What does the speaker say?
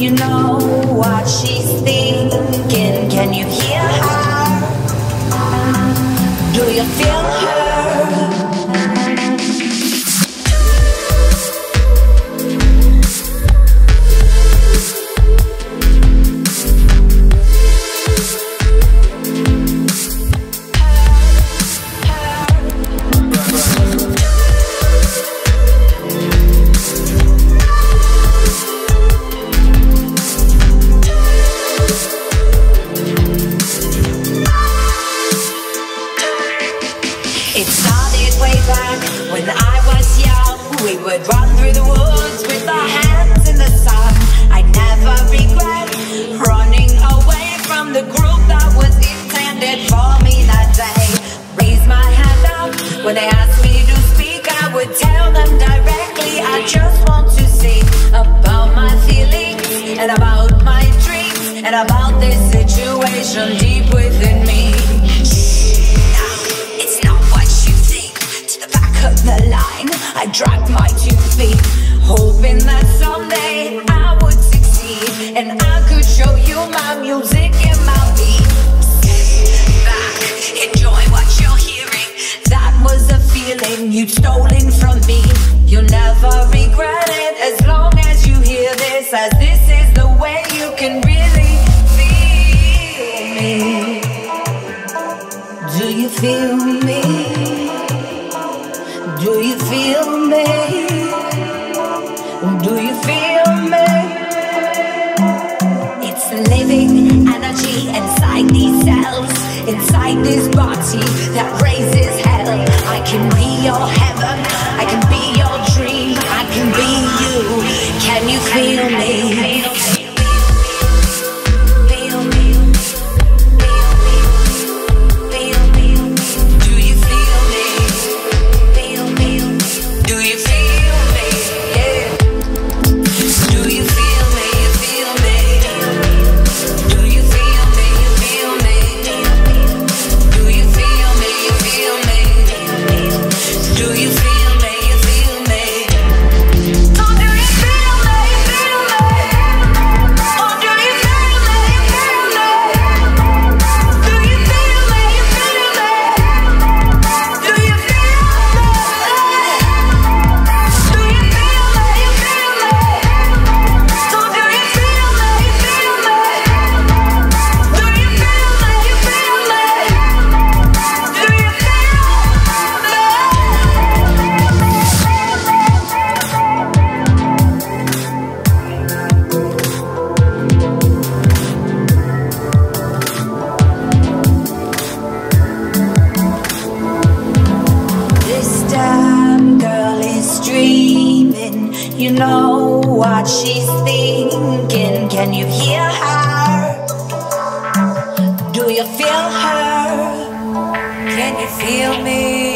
You know what she's thinking. Can you hear her? Do you feel her? We would run through the woods with our hands in the sun. I never regret running away from the group that was intended for me that day. Raise my hand up when they asked me to speak. I would tell them directly. I just want to about my feelings and about my dreams and about this situation deep within me. It's not what you think. To the back of the line, I dragged music my back, enjoy what you're hearing. That was a feeling you'd from me. You'll never regret it as long as you hear this, as this is the way you can really feel me. Do you feel me? Do you feel me? Do you feel me? Living energy inside what she's thinking. Can you hear her? Do you feel her? Can you feel me?